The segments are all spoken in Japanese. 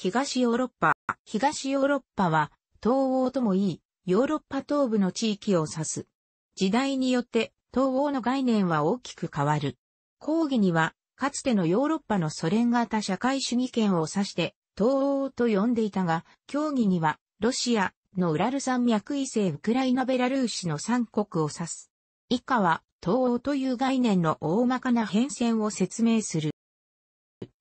東ヨーロッパ。東ヨーロッパは、東欧ともいい、ヨーロッパ東部の地域を指す。時代によって東欧の概念は大きく変わる。講義には、かつてのヨーロッパのソ連型社会主義圏を指して東欧と呼んでいたが、競技には、ロシアのウラル山脈異性ウクライナベラルーシの三国を指す。以下は、東欧という概念の大まかな変遷を説明する。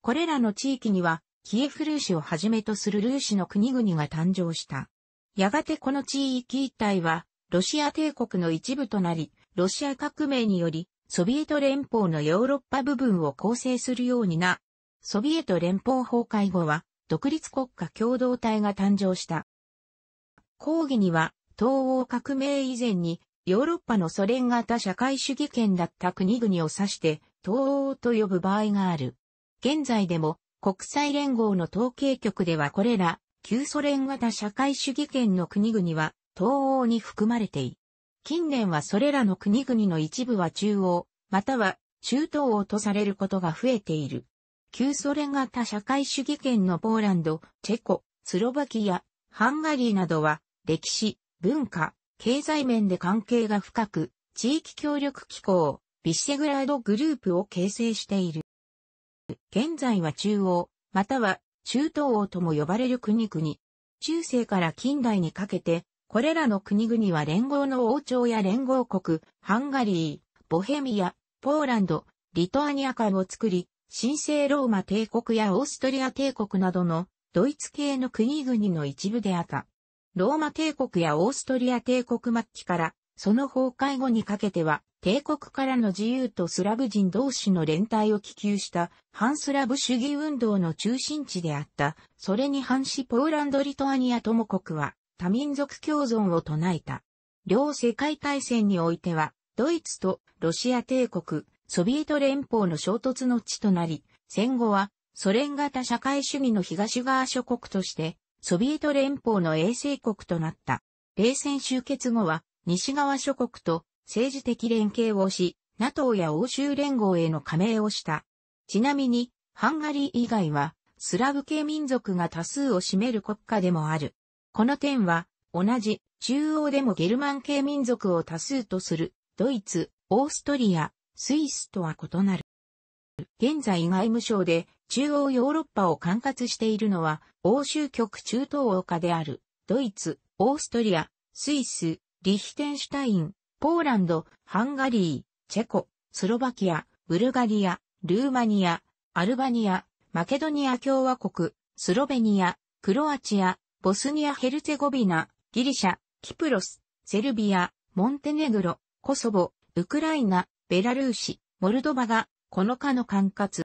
これらの地域には、キエフルーシをはじめとするルーシの国々が誕生した。やがてこの地域一帯は、ロシア帝国の一部となり、ロシア革命により、ソビエト連邦のヨーロッパ部分を構成するようにな、ソビエト連邦崩壊後は、独立国家共同体が誕生した。講義には、東欧革命以前に、ヨーロッパのソ連型社会主義圏だった国々を指して、東欧と呼ぶ場合がある。現在でも、国際連合の統計局ではこれら、旧ソ連型社会主義圏の国々は、東欧に含まれている。近年はそれらの国々の一部は中央、または中東欧とされることが増えている。旧ソ連型社会主義圏のポーランド、チェコ、スロバキア、ハンガリーなどは、歴史、文化、経済面で関係が深く、地域協力機構、ビシェグラードグループを形成している。現在は中央、または中東欧とも呼ばれる国々。中世から近代にかけて、これらの国々は連合の王朝や連合国、ハンガリー、ボヘミア、ポーランド、リトアニア間を作り、神聖ローマ帝国やオーストリア帝国などのドイツ系の国々の一部であった。ローマ帝国やオーストリア帝国末期からその崩壊後にかけては帝国からの自由とスラブ人同士の連帯を希求した反スラブ主義運動の中心地であった。それに反しポーランド・リトアニアとも国は多民族共存を唱えた。両世界大戦においてはドイツとロシア帝国、ソビエト連邦の衝突の地となり、戦後はソ連型社会主義の東側諸国としてソビエト連邦の衛星国となった。冷戦終結後は西側諸国と政治的連携をし、NATO や欧州連合への加盟をした。ちなみに、ハンガリー以外は、スラブ系民族が多数を占める国家でもある。この点は、同じ中央でもゲルマン系民族を多数とする、ドイツ、オーストリア、スイスとは異なる。現在外務省で中央ヨーロッパを管轄しているのは欧州局中東欧化であるドイツ、オーストリア、スイス、リヒテンシュタイン、ポーランド、ハンガリー、チェコ、スロバキア、ブルガリア、ルーマニア、アルバニア、マケドニア共和国、スロベニア、クロアチア、ボスニア・ヘルツェゴビナ、ギリシャ、キプロス、セルビア、モンテネグロ、コソボ、ウクライナ、ベラルーシ、モルドバが、この科の管轄。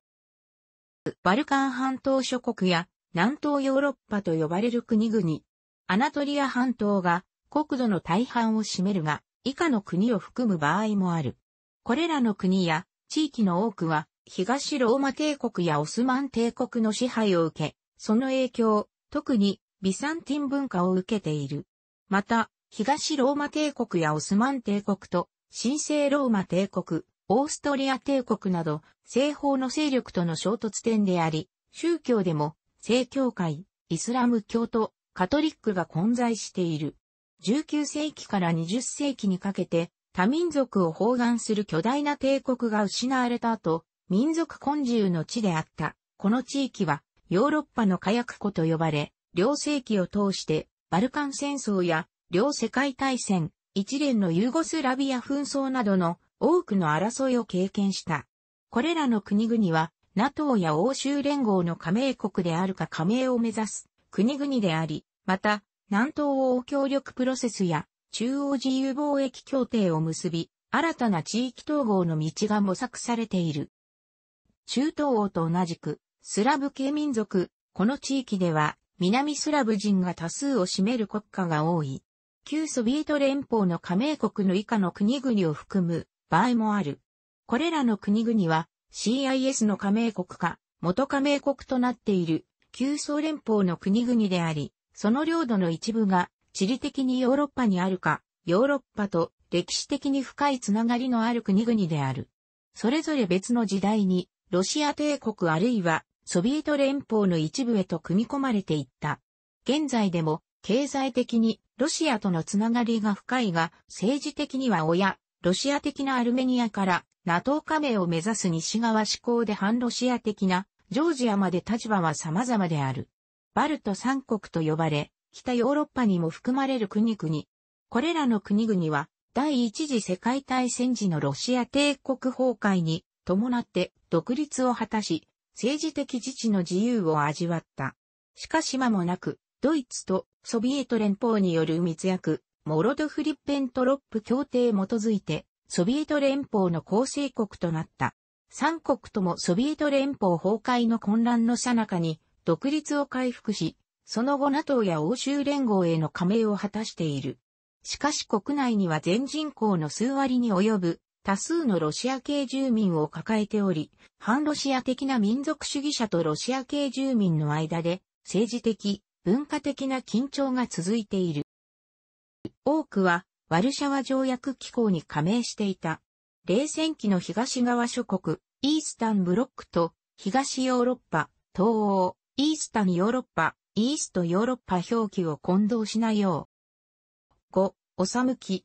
バルカン半島諸国や南東ヨーロッパと呼ばれる国々、アナトリア半島が国土の大半を占めるが、以下の国を含む場合もある。これらの国や地域の多くは、東ローマ帝国やオスマン帝国の支配を受け、その影響、特にビサンティン文化を受けている。また、東ローマ帝国やオスマン帝国と神聖ローマ帝国、オーストリア帝国など、西方の勢力との衝突点であり、宗教でも、正教会、イスラム教とカトリックが混在している。19世紀から20世紀にかけて多民族を包含する巨大な帝国が失われた後、民族混住の地であった。この地域はヨーロッパの火薬庫と呼ばれ、両世紀を通してバルカン戦争や両世界大戦、一連のユーゴスラビア紛争などの多くの争いを経験した。これらの国々は NATO や欧州連合の加盟国であるか加盟を目指す国々であり、また南東欧協力プロセスや中央自由貿易協定を結び、新たな地域統合の道が模索されている。中東欧と同じく、スラブ系民族、この地域では、南スラブ人が多数を占める国家が多い。旧ソビエト連邦の加盟国の以下の国々を含む場合もある。これらの国々は CIS の加盟国か元加盟国となっている旧総連邦の国々であり、その領土の一部が地理的にヨーロッパにあるか、ヨーロッパと歴史的に深いつながりのある国々である。それぞれ別の時代に、ロシア帝国あるいはソビエト連邦の一部へと組み込まれていった。現在でも経済的にロシアとのつながりが深いが、政治的には親、ロシア的なアルメニアから NATO 加盟を目指す西側志向で反ロシア的なジョージアまで立場は様々である。バルト三国と呼ばれ、北ヨーロッパにも含まれる国々。これらの国々は第一次世界大戦時のロシア帝国崩壊に伴って独立を果たし、政治的自治の自由を味わった。しかし間もなく、ドイツとソビエト連邦による密約、モロドフリッペントロップ協定基づいて、ソビエト連邦の構成国となった。三国ともソビエト連邦崩壊の混乱の最中に独立を回復し、その後 NATO や欧州連合への加盟を果たしている。しかし国内には全人口の数割に及ぶ多数のロシア系住民を抱えており、反ロシア的な民族主義者とロシア系住民の間で政治的、文化的な緊張が続いている。多くはワルシャワ条約機構に加盟していた。冷戦期の東側諸国、イースタンブロックと東ヨーロッパ、東欧、イースタンヨーロッパ、イーストヨーロッパ表記を混同しないよう。5、おさむき、